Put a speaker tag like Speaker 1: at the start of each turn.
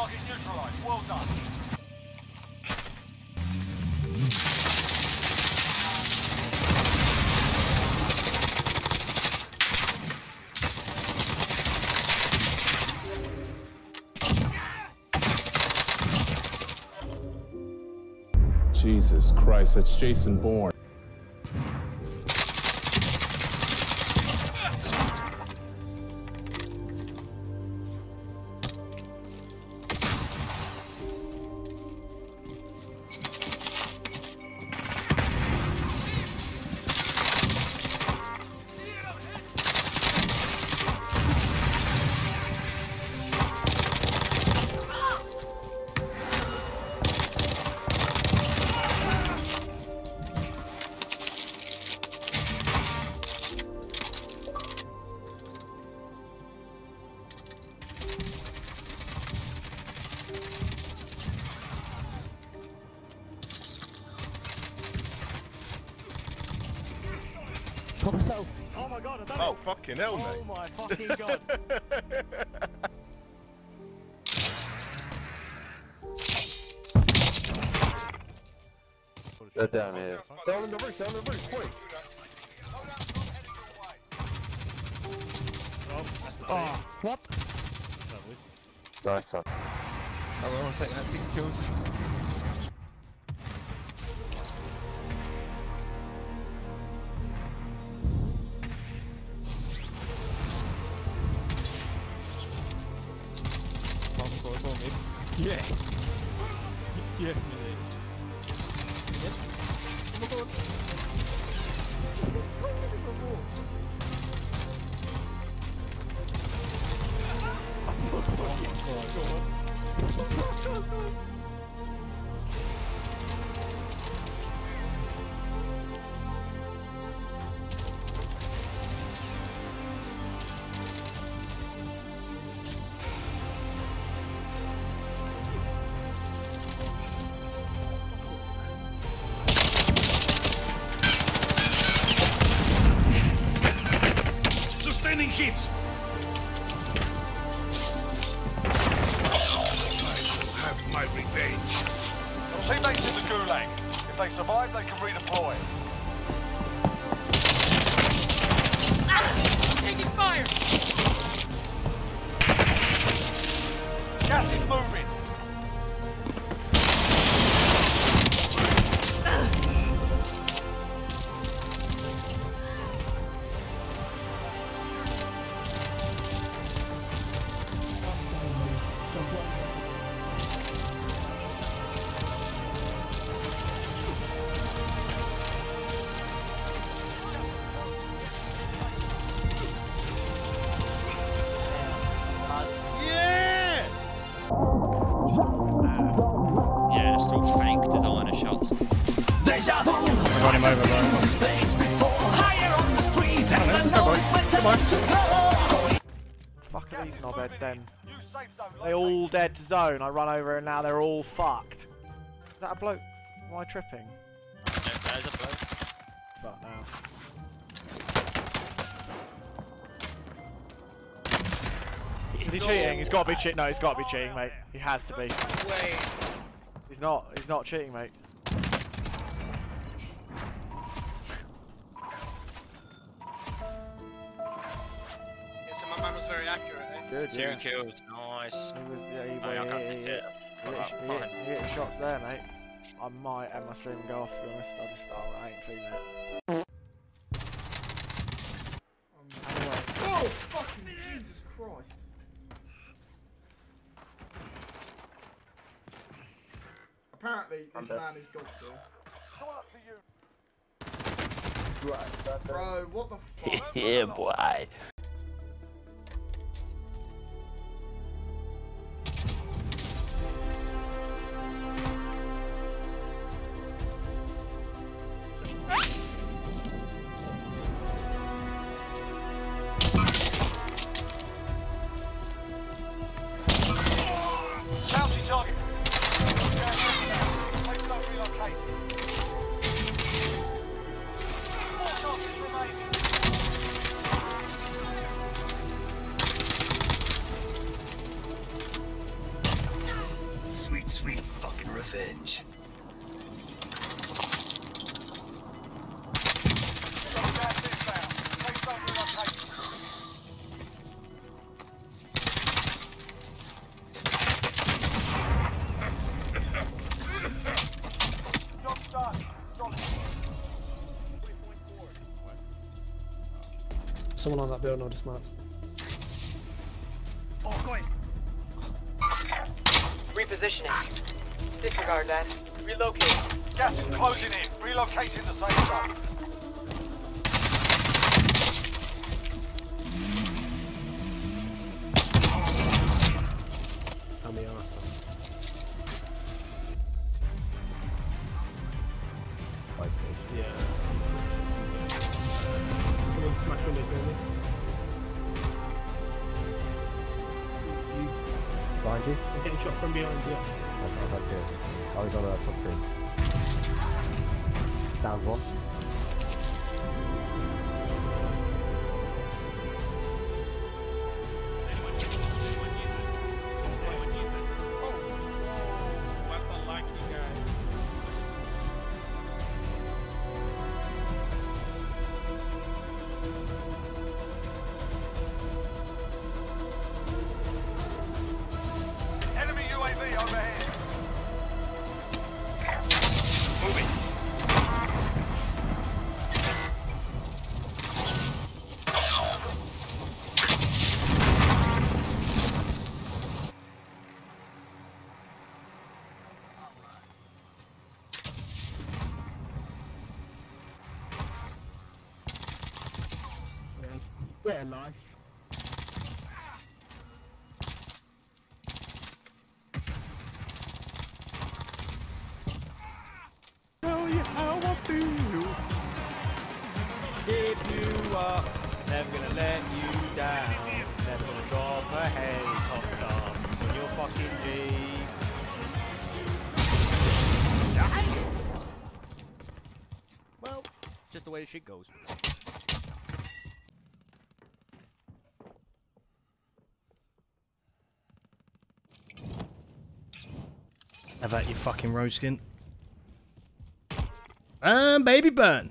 Speaker 1: target neutralized. Well done.
Speaker 2: Jesus Christ, that's Jason Bourne.
Speaker 3: Oh my god, I done
Speaker 4: Oh,
Speaker 3: it!
Speaker 4: fucking hell,
Speaker 3: Oh
Speaker 4: mate.
Speaker 3: my fucking god.
Speaker 5: They're down here.
Speaker 4: Down on the roof, down on the roof, quick.
Speaker 3: oh, what?
Speaker 5: Nice one.
Speaker 6: Oh, well, I'll take that six kills. Yes! Yes. Oh my god! This guy is my wall.
Speaker 1: Sustaining survive, they can redeploy.
Speaker 3: Fuck these knobheads then? They all dead to zone. I run over and now they're all fucked. Is that a bloke? Am I tripping?
Speaker 7: There's a bloke.
Speaker 3: Fuck now. Is he cheating? He's got to be cheating. No, he's got to be cheating, mate. He has to be. He's not. He's not cheating, mate. Good,
Speaker 7: Two
Speaker 3: yeah.
Speaker 7: kills, nice.
Speaker 3: He was. Yeah, he,
Speaker 7: Oh, yeah, I
Speaker 3: he,
Speaker 7: can't
Speaker 3: he,
Speaker 7: take it.
Speaker 3: he, hit, he, hit, he hit shots there, mate. I might end my stream and go off. To be honest, I just oh, I ain't feeling it. Anyway,
Speaker 8: Oh, fucking Jesus Christ. Apparently, this man has got to. Bro, what the fuck?
Speaker 5: yeah, boy.
Speaker 4: Someone on that building I just marked.
Speaker 6: Oh, got it.
Speaker 5: Repositioning. Disregard that. Relocate.
Speaker 1: Gas is closing in. Relocating the safe zone.
Speaker 4: And the arse.
Speaker 9: Behind you?
Speaker 4: I'm getting shot from behind you.
Speaker 9: Okay, that's it. Oh, he's on the top three. Down one.
Speaker 4: Yeah, nice.
Speaker 6: Tell you how I feel. If you are never gonna let you down, never gonna drop a helicopter when you're fucking G. Well, just the way the shit goes. Have that, you fucking roskin. Um, baby burn.